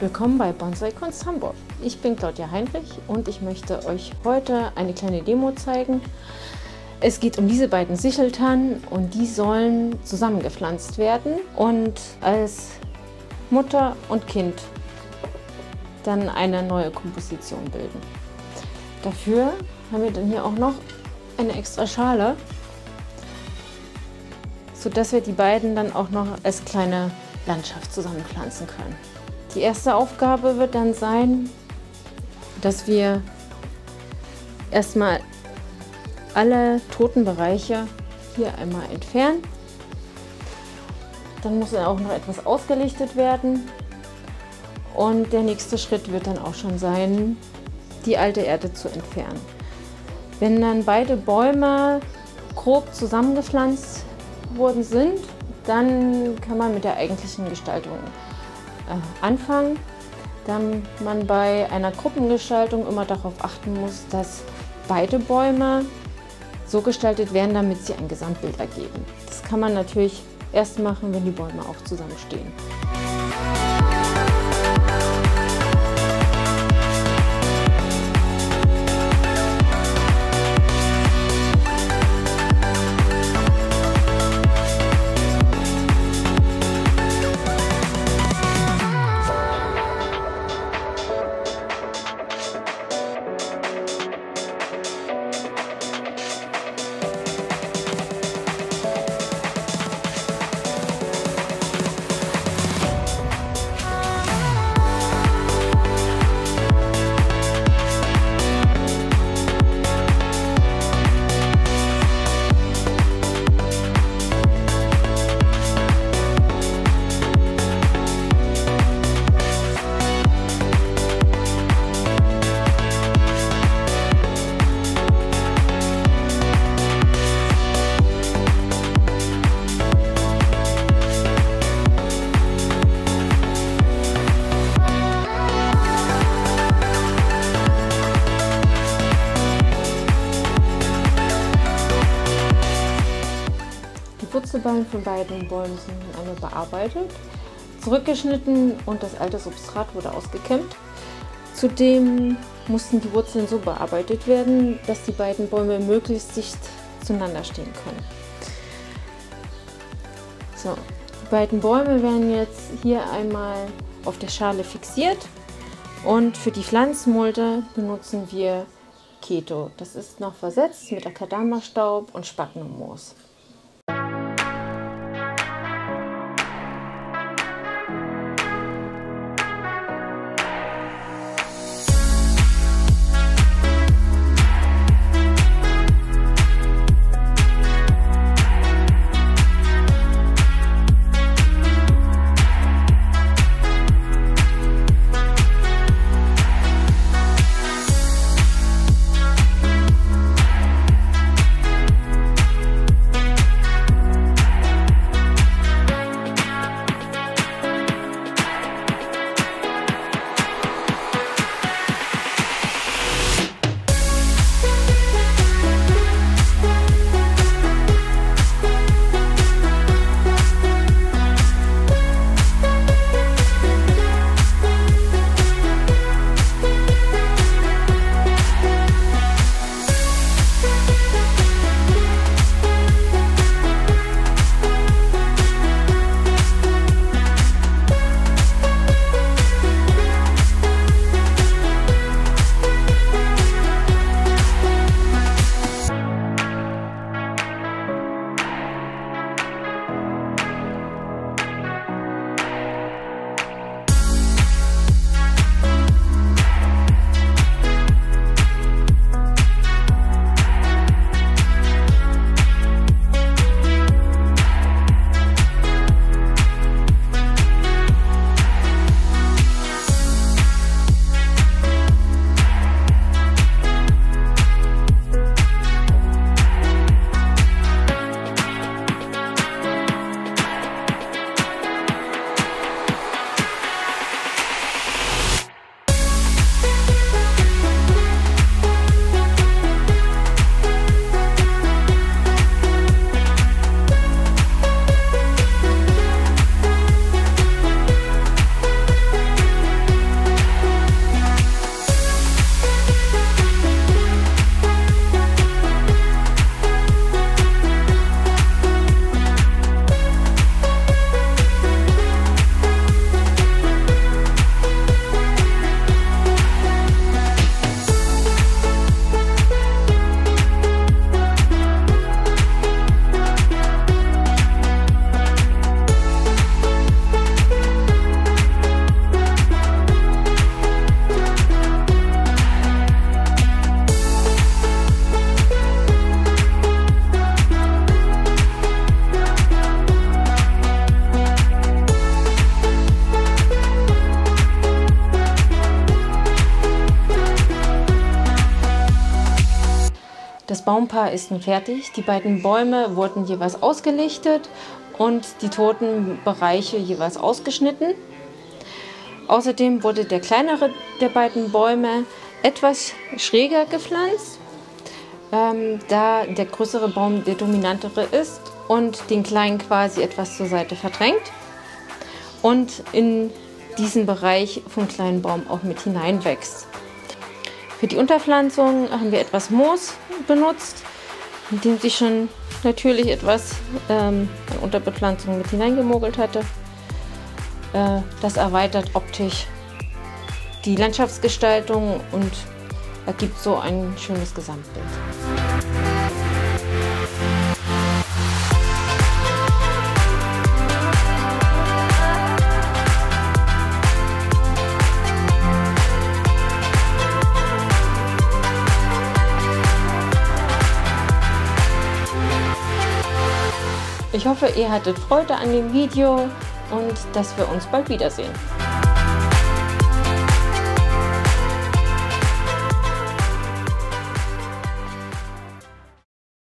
Willkommen bei Bonsai Kunst Hamburg. Ich bin Claudia Heinrich und ich möchte euch heute eine kleine Demo zeigen. Es geht um diese beiden Sicheltannen und die sollen zusammengepflanzt werden und als Mutter und Kind dann eine neue Komposition bilden. Dafür haben wir dann hier auch noch eine extra Schale, sodass wir die beiden dann auch noch als kleine Landschaft zusammenpflanzen können. Die erste Aufgabe wird dann sein, dass wir erstmal alle toten Bereiche hier einmal entfernen. Dann muss auch noch etwas ausgelichtet werden. Und der nächste Schritt wird dann auch schon sein, die alte Erde zu entfernen. Wenn dann beide Bäume grob zusammengepflanzt worden sind, dann kann man mit der eigentlichen Gestaltung anfangen, da man bei einer Gruppengestaltung immer darauf achten muss, dass beide Bäume so gestaltet werden, damit sie ein Gesamtbild ergeben. Das kann man natürlich erst machen, wenn die Bäume auch zusammenstehen. Wurzelballen von beiden Bäumen sind einmal bearbeitet, zurückgeschnitten und das alte Substrat wurde ausgekämmt. Zudem mussten die Wurzeln so bearbeitet werden, dass die beiden Bäume möglichst dicht zueinander stehen können. So, die beiden Bäume werden jetzt hier einmal auf der Schale fixiert und für die Pflanzenmulde benutzen wir Keto. Das ist noch versetzt mit Akadama-Staub und Spagnumoos. Baumpaar ist nun fertig. Die beiden Bäume wurden jeweils ausgelichtet und die toten Bereiche jeweils ausgeschnitten. Außerdem wurde der kleinere der beiden Bäume etwas schräger gepflanzt, ähm, da der größere Baum der dominantere ist und den kleinen quasi etwas zur Seite verdrängt und in diesen Bereich vom kleinen Baum auch mit hineinwächst. Für die Unterpflanzung haben wir etwas Moos benutzt, in dem sich schon natürlich etwas ähm, an Unterbepflanzung mit hineingemogelt hatte. Äh, das erweitert optisch die Landschaftsgestaltung und ergibt so ein schönes Gesamtbild. Ich hoffe, ihr hattet Freude an dem Video und dass wir uns bald wiedersehen.